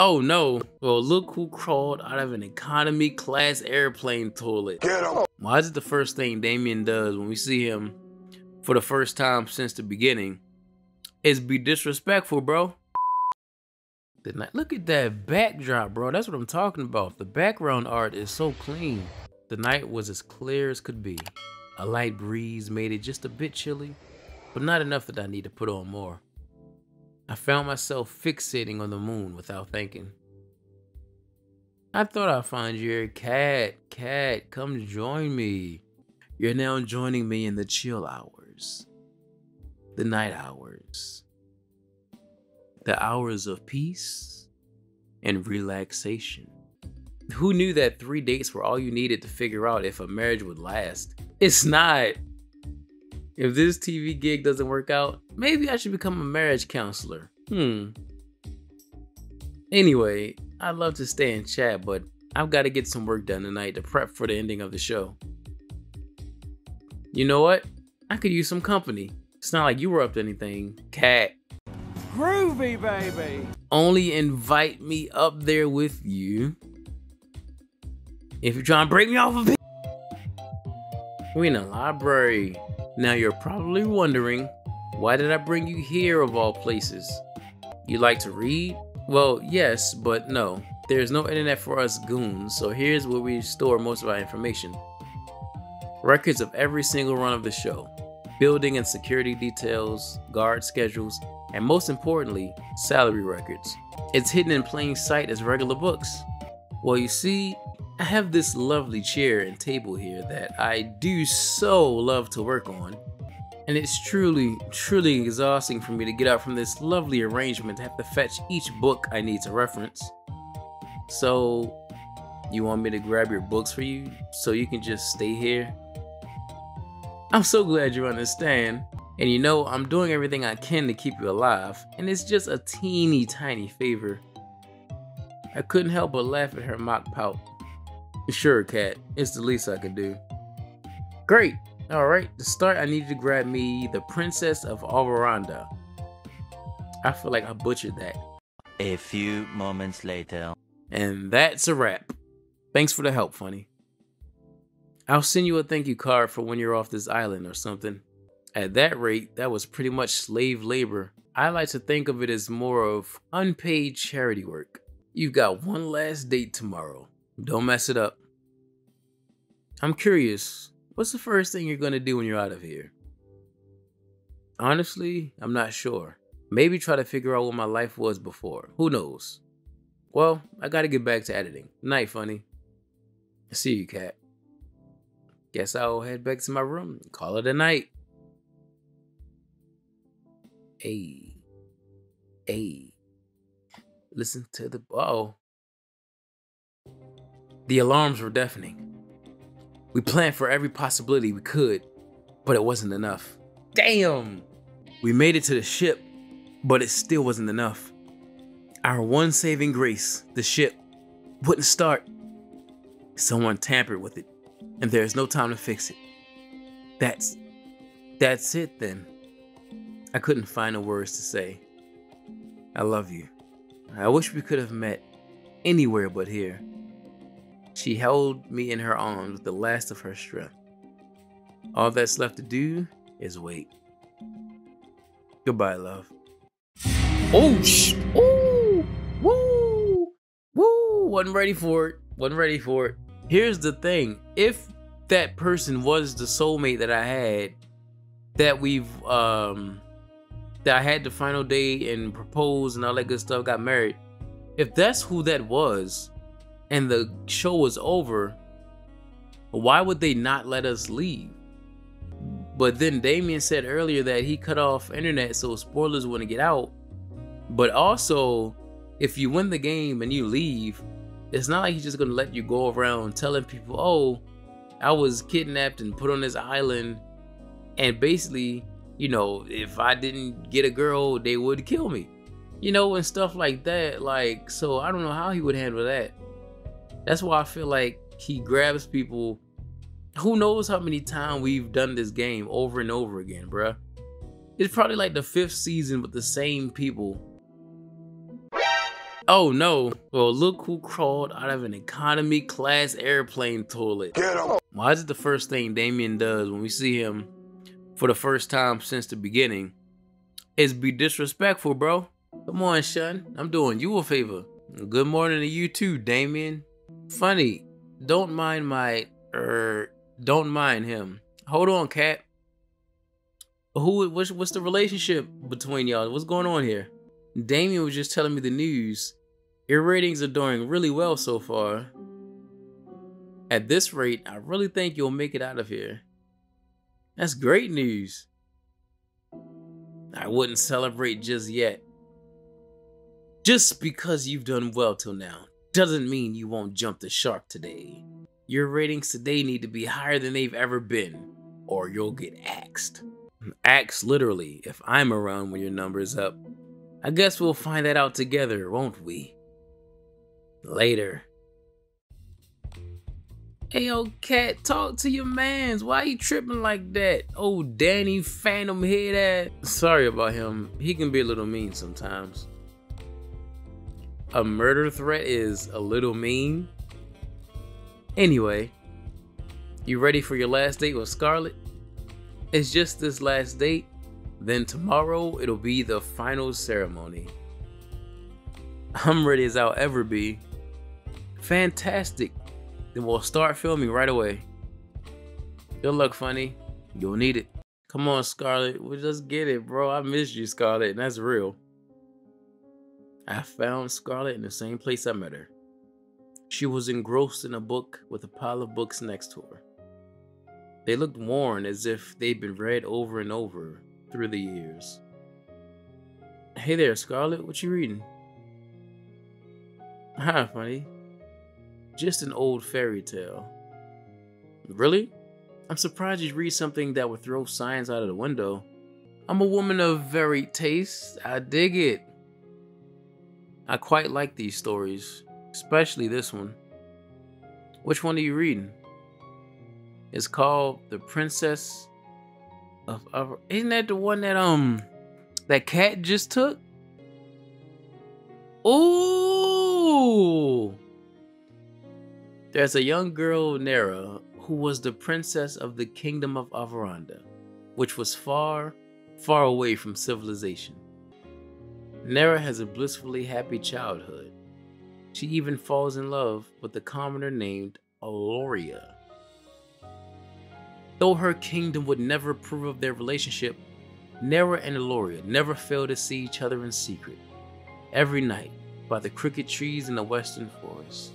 Oh no. Well, look who crawled out of an economy class airplane toilet. Get him. Why is it the first thing Damien does when we see him for the first time since the beginning? Is be disrespectful, bro. Look at that backdrop, bro. That's what I'm talking about. The background art is so clean. The night was as clear as could be. A light breeze made it just a bit chilly, but not enough that I need to put on more. I found myself fixating on the moon without thinking. I thought I'd find your cat. Kat, come join me. You're now joining me in the chill hours, the night hours, the hours of peace and relaxation. Who knew that three dates were all you needed to figure out if a marriage would last? It's not. If this TV gig doesn't work out, maybe I should become a marriage counselor. Hmm. Anyway, I'd love to stay and chat, but I've got to get some work done tonight to prep for the ending of the show. You know what? I could use some company. It's not like you were up to anything, Kat. Groovy, baby. Only invite me up there with you if you're trying to break me off of. We in a library. Now you're probably wondering, why did I bring you here of all places? You like to read? Well, yes, but no. There's no internet for us goons, so here's where we store most of our information. Records of every single run of the show, building and security details, guard schedules, and most importantly, salary records. It's hidden in plain sight as regular books. Well, you see, I have this lovely chair and table here that I do so love to work on. And it's truly, truly exhausting for me to get up from this lovely arrangement to have to fetch each book I need to reference. So, you want me to grab your books for you so you can just stay here? I'm so glad you understand. And you know, I'm doing everything I can to keep you alive, and it's just a teeny tiny favor. I couldn't help but laugh at her mock pout. Sure, Kat, it's the least I could do. Great! Alright, to start, I need you to grab me the Princess of Alvaranda. I feel like I butchered that. A few moments later. And that's a wrap. Thanks for the help, Funny. I'll send you a thank you card for when you're off this island or something. At that rate, that was pretty much slave labor. I like to think of it as more of unpaid charity work. You've got one last date tomorrow. Don't mess it up. I'm curious, what's the first thing you're gonna do when you're out of here? Honestly, I'm not sure. Maybe try to figure out what my life was before. Who knows? Well, I gotta get back to editing. Night, funny. See you, Kat. Guess I'll head back to my room and call it a night. Hey. Hey. Listen to the. Oh. The alarms were deafening. We planned for every possibility we could, but it wasn't enough. Damn! We made it to the ship, but it still wasn't enough. Our one saving grace, the ship, wouldn't start. Someone tampered with it, and there's no time to fix it. That's. That's it then. I couldn't find the words to say. I love you. I wish we could have met anywhere but here. She held me in her arms with the last of her strength. All that's left to do is wait. Goodbye, love. Oh, sh! Ooh! Woo! Woo! Wasn't ready for it. Wasn't ready for it. Here's the thing. If that person was the soulmate that I had, that we've, um, that I had the final day and proposed and all that good stuff, got married. If that's who that was, and the show was over, why would they not let us leave? But then Damien said earlier that he cut off internet so spoilers wouldn't get out. But also, if you win the game and you leave, it's not like he's just gonna let you go around telling people, oh, I was kidnapped and put on this island. And basically, you know, if I didn't get a girl, they would kill me. You know, and stuff like that. Like, so I don't know how he would handle that. That's why I feel like he grabs people. Who knows how many times we've done this game over and over again, bruh. It's probably like the fifth season with the same people. Oh no. Well, look who crawled out of an economy class airplane toilet. Get him. Why is it the first thing Damien does when we see him for the first time since the beginning? Is be disrespectful, bro. Come on, Shun. I'm doing you a favor. Good morning to you too, Damien. Funny. Don't mind my er don't mind him. Hold on, Kat. Who what's what's the relationship between y'all? What's going on here? Damien was just telling me the news. Your ratings are doing really well so far. At this rate, I really think you'll make it out of here. That's great news. I wouldn't celebrate just yet. Just because you've done well till now doesn't mean you won't jump the shark today. Your ratings today need to be higher than they've ever been, or you'll get axed. Axed literally if I'm around when your number's up. I guess we'll find that out together, won't we? Later. Hey, old Kat, talk to your mans. Why you tripping like that? Oh, Danny Phantom head ass. Sorry about him. He can be a little mean sometimes. A murder threat is a little mean. Anyway, you ready for your last date with Scarlett? It's just this last date, then tomorrow it'll be the final ceremony. I'm ready as I'll ever be. Fantastic. Then we'll start filming right away. Good luck, funny. You'll need it. Come on, Scarlett. We'll just get it, bro. I miss you, Scarlett, and that's real. I found Scarlett in the same place I met her. She was engrossed in a book with a pile of books next to her. They looked worn as if they'd been read over and over through the years. Hey there, Scarlett, what you reading? Hi, funny. Just an old fairy tale. Really? I'm surprised you read something that would throw science out of the window. I'm a woman of varied tastes. I dig it. I quite like these stories, especially this one. Which one are you reading? It's called The Princess of, of Isn't that the one that um that Kat just took? Ooh! There's a young girl, Nera, who was the princess of the kingdom of Avaranda, which was far, far away from civilization. Nera has a blissfully happy childhood. She even falls in love with a commoner named Aloria. Though her kingdom would never approve of their relationship, Nera and Aloria never fail to see each other in secret, every night by the crooked trees in the western forest.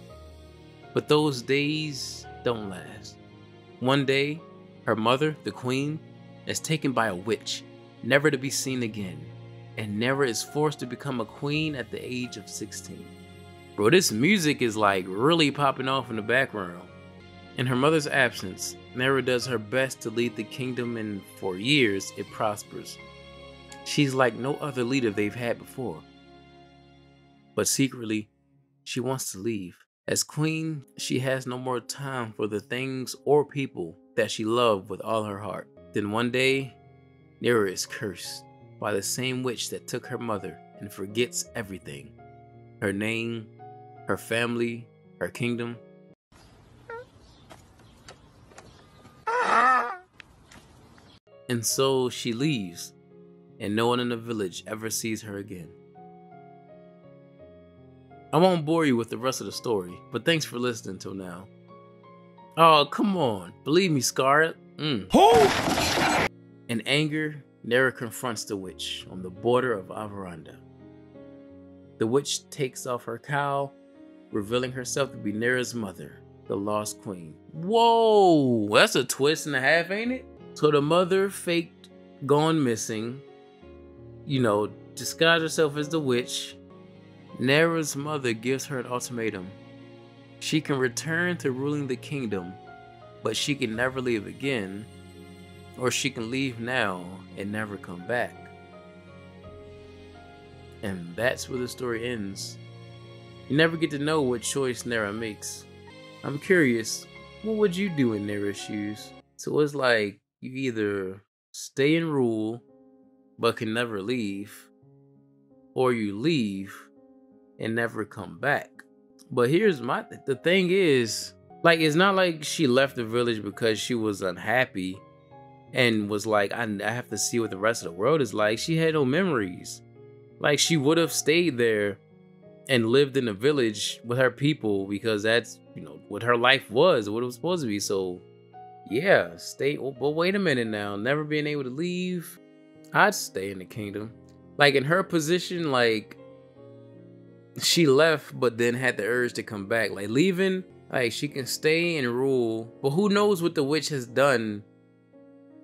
But those days don't last. One day, her mother, the queen, is taken by a witch, never to be seen again, and Nera is forced to become a queen at the age of 16. Bro, this music is like really popping off in the background. In her mother's absence, Nera does her best to lead the kingdom, and for years it prospers. She's like no other leader they've had before. But secretly, she wants to leave. As queen, she has no more time for the things or people that she loved with all her heart. Then one day, Nera is cursed by the same witch that took her mother and forgets everything her name, her family, her kingdom. And so she leaves, and no one in the village ever sees her again. I won't bore you with the rest of the story, but thanks for listening till now. Oh, come on. Believe me, Scarlett. Mm. In anger, Nera confronts the witch on the border of Avaranda. The witch takes off her cowl, revealing herself to be Nera's mother, the Lost Queen. Whoa, that's a twist and a half, ain't it? So the mother faked gone missing, you know, disguised herself as the witch. Nera's mother gives her an ultimatum. She can return to ruling the kingdom, but she can never leave again, or she can leave now and never come back. And that's where the story ends. You never get to know what choice Nera makes. I'm curious, what would you do in Nera's shoes? So it's like you either stay and rule but can never leave, or you leave and never come back. But here's my the thing is, like, it's not like she left the village because she was unhappy and was like, I, I have to see what the rest of the world is like. She had no memories. Like, she would have stayed there and lived in the village with her people because that's, you know, what her life was, what it was supposed to be. So, yeah, stay. Oh, but wait a minute now. Never being able to leave, I'd stay in the kingdom. Like, in her position, like, she left, but then had the urge to come back. Like, leaving like she can stay and rule, but who knows what the witch has done?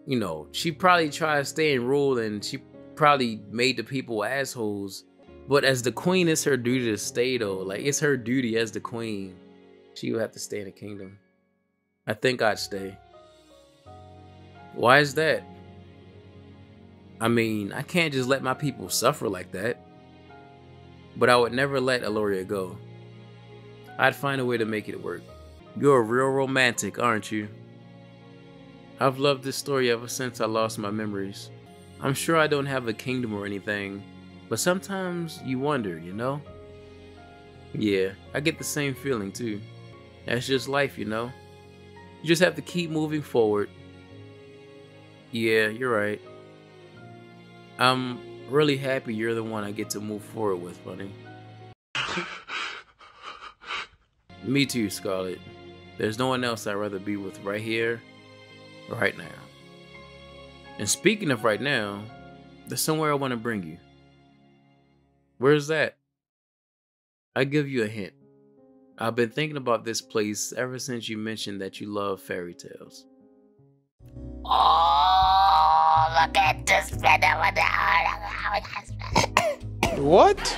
You know, she probably tried to stay and rule, and she probably made the people assholes. But as the queen, it's her duty to stay though. Like it's her duty as the queen. She would have to stay in the kingdom. I think I'd stay. Why is that? I mean, I can't just let my people suffer like that. But I would never let Eloria go. I'd find a way to make it work. You're a real romantic, aren't you? I've loved this story ever since I lost my memories. I'm sure I don't have a kingdom or anything, but sometimes you wonder, you know? Yeah, I get the same feeling too. That's just life, you know? You just have to keep moving forward. Yeah, you're right. I'm really happy you're the one I get to move forward with, buddy. Me too, Scarlett. There's no one else I'd rather be with right here, right now. And speaking of right now, there's somewhere I want to bring you. Where's that? I give you a hint. I've been thinking about this place ever since you mentioned that you love fairy tales. Oh, look at this. What?